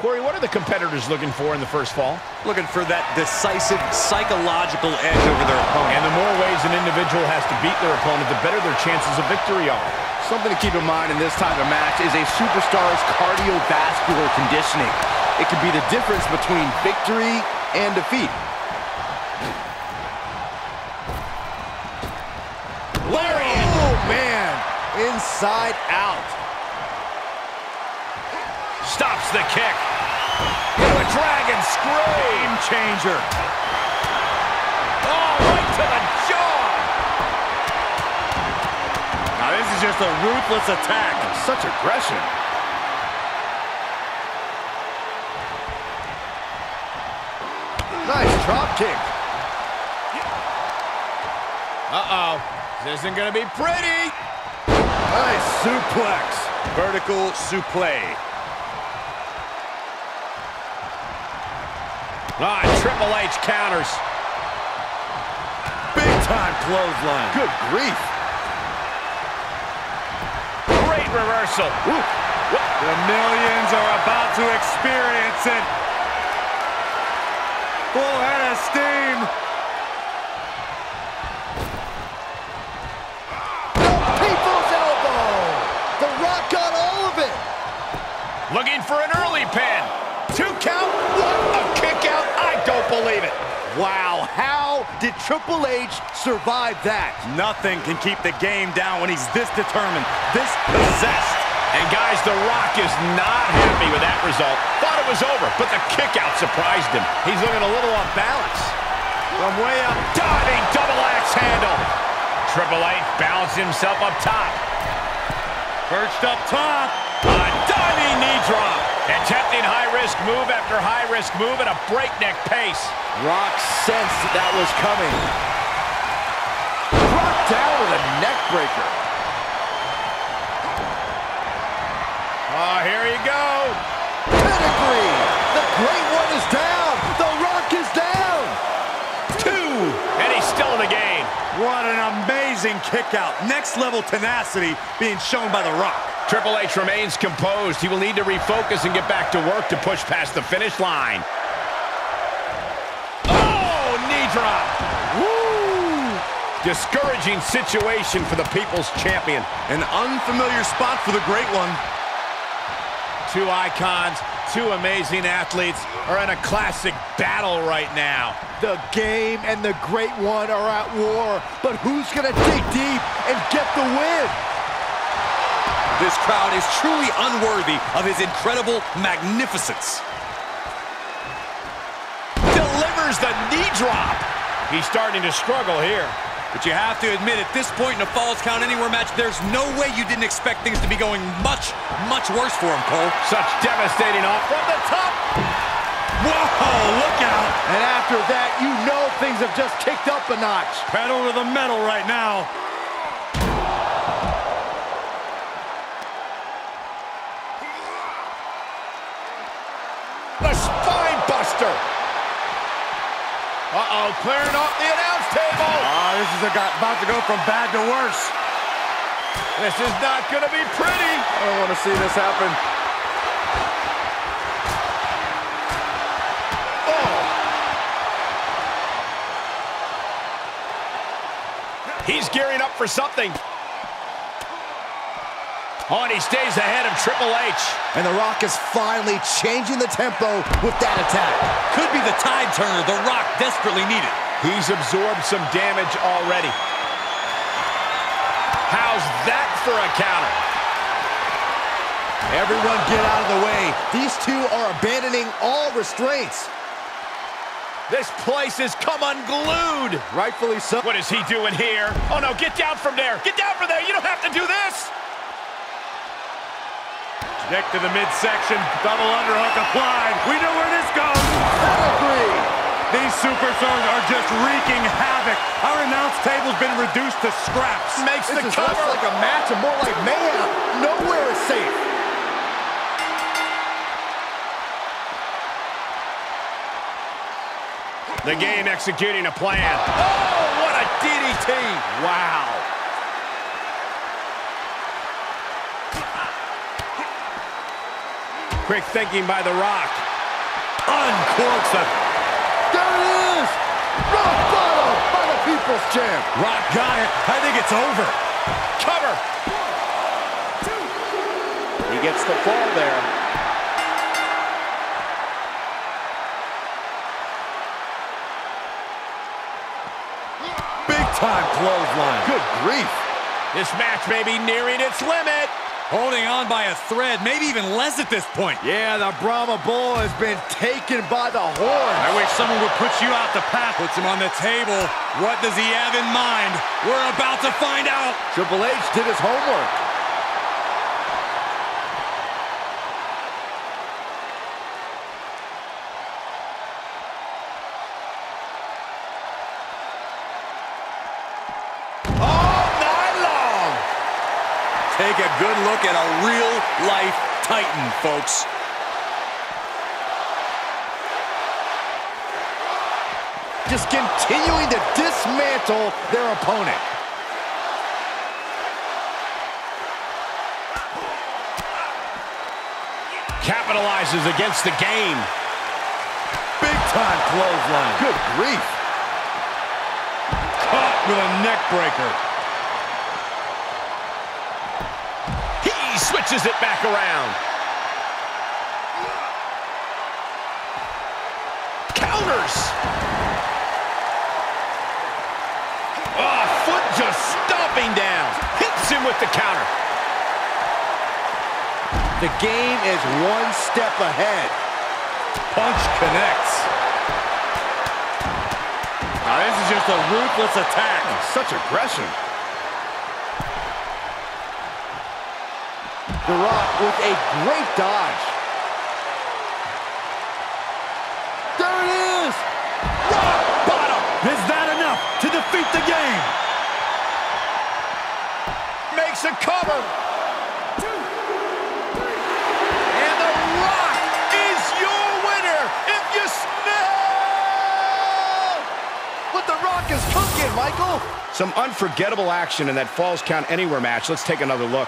Corey, what are the competitors looking for in the first fall? Looking for that decisive psychological edge over their opponent. And the more ways an individual has to beat their opponent, the better their chances of victory are. Something to keep in mind in this type of match is a superstar's cardiovascular conditioning. It could be the difference between victory and defeat. Lariat! Oh, man. Inside out. Stops the kick. Changer. Oh, right to the jaw. Now this is just a ruthless attack. Such aggression. Nice drop kick. Uh-oh. This isn't going to be pretty. Nice suplex. Vertical suplex. Ah, Triple H counters. Big time clothesline. Good grief. Great reversal. The millions are about to experience it. Full head of steam. People's elbow. The Rock got all of it. Looking for an early pin. Two count. What a kick out. I don't believe it. Wow, how did Triple H survive that? Nothing can keep the game down when he's this determined, this possessed. And guys, The Rock is not happy with that result. Thought it was over, but the kick out surprised him. He's looking a little off balance. From way up, diving double axe handle. Triple H balancing himself up top. Perched up top. Move after high-risk move at a breakneck pace. Rock sensed that was coming. Rock down with a neck breaker. Oh, here you go. Pedigree. The Great One is down. The Rock is down. Two. And he's still in the game. What an amazing kick out. Next level tenacity being shown by The Rock. Triple H remains composed. He will need to refocus and get back to work to push past the finish line. Oh, knee drop. Woo! Discouraging situation for the People's Champion. An unfamiliar spot for the Great One. Two icons, two amazing athletes are in a classic battle right now. The game and the Great One are at war, but who's going to dig deep and get the win? This crowd is truly unworthy of his incredible magnificence. Delivers the knee drop. He's starting to struggle here. But you have to admit, at this point in a Falls Count Anywhere match, there's no way you didn't expect things to be going much, much worse for him, Cole. Such devastating off from the top. Whoa, look out! And after that, you know things have just kicked up a notch. Pedal to the metal right now. Buster. Uh-oh, clearing off the announce table. Ah, this is about to go from bad to worse. This is not going to be pretty. I don't want to see this happen. He's gearing up for something. Oh, and he stays ahead of Triple H. And The Rock is finally changing the tempo with that attack. Could be the tide turner The Rock desperately needed. He's absorbed some damage already. How's that for a counter? Everyone get out of the way. These two are abandoning all restraints. This place has come unglued. Rightfully so. What is he doing here? Oh, no, get down from there. Get down from there. You don't have to do this. Neck to the midsection, double underhook applied. We know where this goes. Pedigree. These superstars are just wreaking havoc. Our announce table's been reduced to scraps. Makes This the is cover. less like a match and more like mayhem. Nowhere is safe. The game executing a plan. Oh, what a DDT. Wow. Quick thinking by The Rock. Uncorks a... There it is! Rock bottom by the People's Champ. Rock got it. I think it's over. Cover. He gets the fall there. Big time clothesline. Good grief. This match may be nearing its limit. Holding on by a thread, maybe even less at this point. Yeah, the Brahma Bull has been taken by the horn. I wish someone would put you out the path. Puts him on the table. What does he have in mind? We're about to find out. Triple H did his homework. Take a good look at a real-life Titan, folks. Just continuing to dismantle their opponent. Capitalizes against the game. Big time clothesline. Good grief. Caught with a neck switches it back around. Counters. Oh, foot just stomping down. Hits him with the counter. The game is one step ahead. Punch connects. Now this is just a ruthless attack. Such aggression. The Rock with a great dodge. There it is! Rock bottom. Is that enough to defeat the game? Makes a cover. And The Rock is your winner. If you smell What The Rock is cooking, Michael! Some unforgettable action in that Falls Count Anywhere match. Let's take another look.